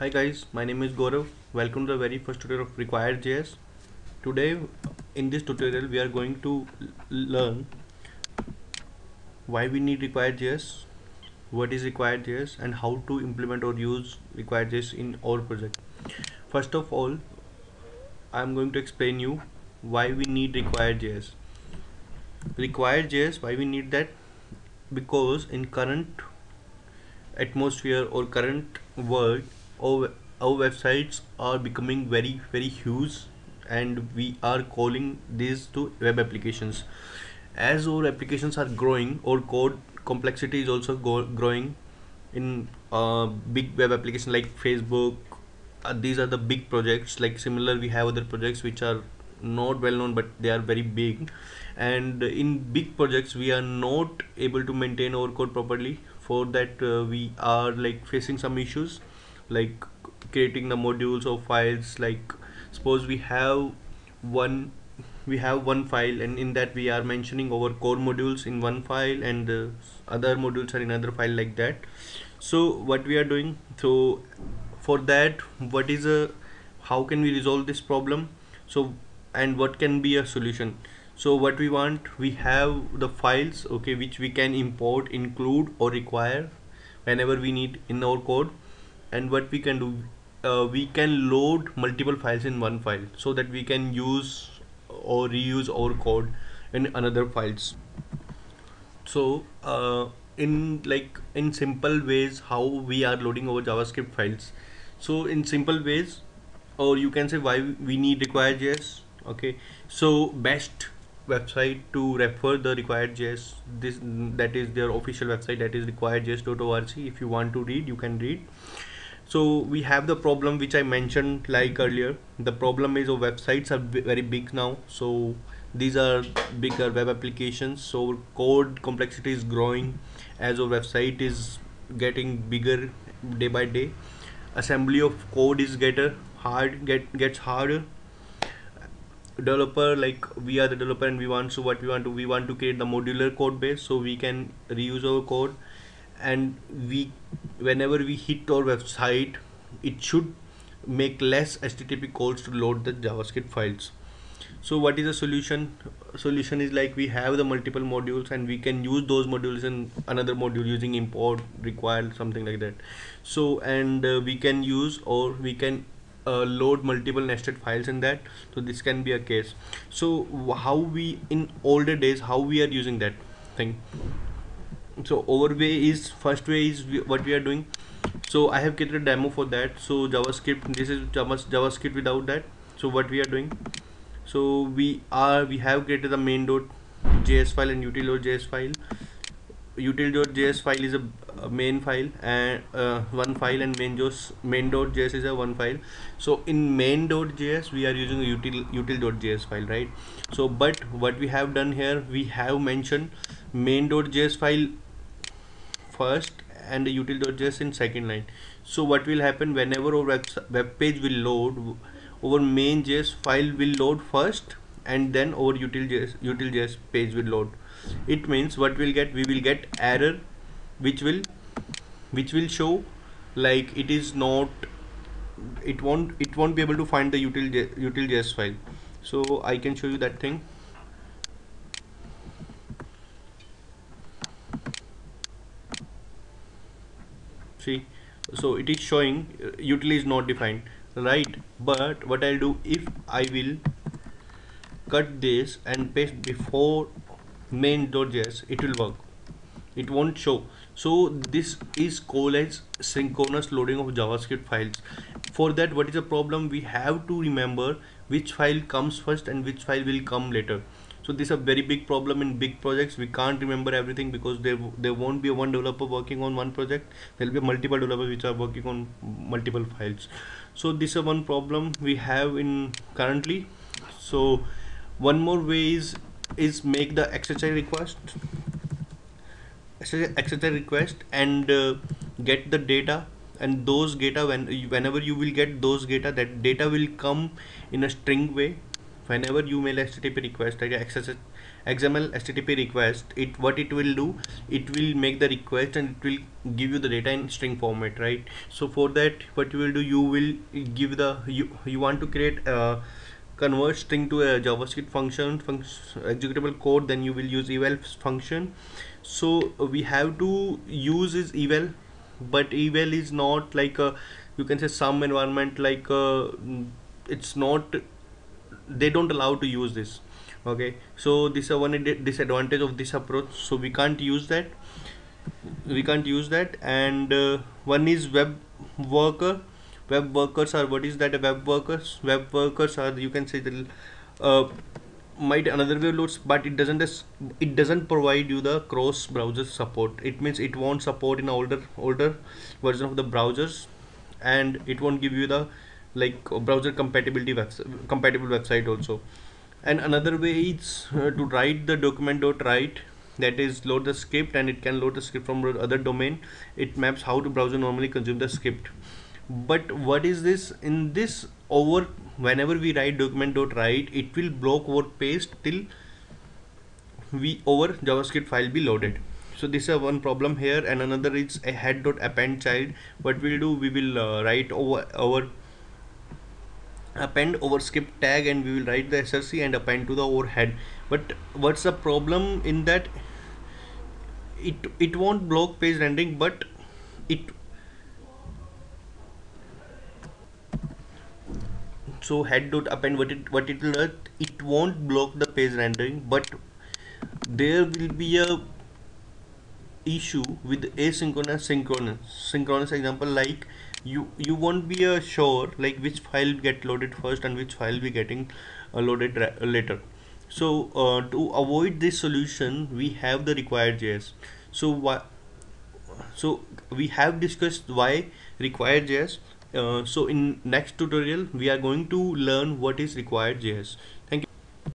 Hi guys, my name is Gaurav. Welcome to the very first tutorial of RequireJS. Today, in this tutorial, we are going to learn why we need RequireJS, what is RequireJS, and how to implement or use RequireJS in our project. First of all, I am going to explain you why we need RequireJS. RequireJS, why we need that? Because in current atmosphere or current world our, our websites are becoming very very huge and we are calling these to web applications. As our applications are growing our code complexity is also growing in uh, big web application like facebook. Uh, these are the big projects like similar we have other projects which are not well known but they are very big. And in big projects we are not able to maintain our code properly. For that uh, we are like facing some issues like creating the modules or files like suppose we have one we have one file and in that we are mentioning our core modules in one file and the other modules are in another file like that. So what we are doing so for that what is a how can we resolve this problem? So and what can be a solution? So what we want we have the files okay which we can import include or require whenever we need in our code and what we can do uh, we can load multiple files in one file so that we can use or reuse our code in another files. So uh, in like in simple ways how we are loading our javascript files. So in simple ways or you can say why we need require.js okay? So best website to refer the RequireJS this that is their official website that is requirejs.org if you want to read you can read so we have the problem which I mentioned like earlier. The problem is our websites are very big now. So these are bigger web applications. So code complexity is growing as our website is getting bigger day by day. Assembly of code is getter hard get gets harder. Developer like we are the developer and we want so what we want to we want to create the modular code base so we can reuse our code and we whenever we hit our website it should make less http calls to load the javascript files. So what is the solution? Solution is like we have the multiple modules and we can use those modules in another module using import require something like that. So and uh, we can use or we can uh, load multiple nested files in that. So this can be a case. So how we in older days how we are using that thing so our way is first way is what we are doing. So I have created a demo for that. So JavaScript this is JavaScript without that. So what we are doing. So we are we have created the main.js file and util.js file. Util.js file is a, a, main file and uh, one file and main.js main.js is a one file. So in main.js we are using util util.js file right? So but what we have done here we have mentioned main.js file first and the util.js in second line. So what will happen whenever our web, web page will load our main.js file will load first and then our util.js util.js page will load. It means what we'll get we will get error which will which will show like it is not it won't it won't be able to find the util util.js file. So I can show you that thing see. So it is showing uh, is not defined. Right but what I'll do if I will cut this and paste before main.js it will work. It won't show. So this is called as synchronous loading of javascript files. For that what is the problem? We have to remember which file comes first and which file will come later so this is a very big problem in big projects. We can't remember everything because there there won't be one developer working on one project. There will be multiple developers which are working on multiple files. So this is one problem we have in currently. So one more way is is make the XHR request XHR request and uh, get the data and those data when whenever you will get those data that data will come in a string way whenever you mail HTTP request like xml http request it what it will do it will make the request and it will give you the data in string format right? So for that what you will do you will give the you you want to create a convert string to a javascript function, function executable code then you will use eval function. So we have to use is eval but eval is not like a you can say some environment like uh, it's not they don't allow to use this okay? So this is one disadvantage of this approach. So we can't use that. We can't use that. And uh, one is web worker. Web workers are what is that web workers? Web workers are you can say the uh, might another way loads but it doesn't it doesn't provide you the cross browser support. It means it won't support in older older version of the browsers and it won't give you the like browser compatibility website compatible website also. And another way is uh, to write the document dot write that is load the script and it can load the script from other domain. It maps how to browser normally consume the script. But what is this? In this over whenever we write document dot write it will block our paste till we over javascript file be loaded. So this is one problem here. And another is a append child. What we'll do we will uh, write over our append over skip tag and we will write the src and append to the overhead. But what's the problem in that? It it won't block page rendering but it so head dot append what it what it will it won't block the page rendering but there will be a issue with asynchronous synchronous synchronous example like you you won't be uh, sure like which file get loaded first and which file be getting uh, loaded later. So uh, to avoid this solution we have the RequireJS so why so we have discussed why RequireJS uh, so in next tutorial we are going to learn what is RequireJS thank you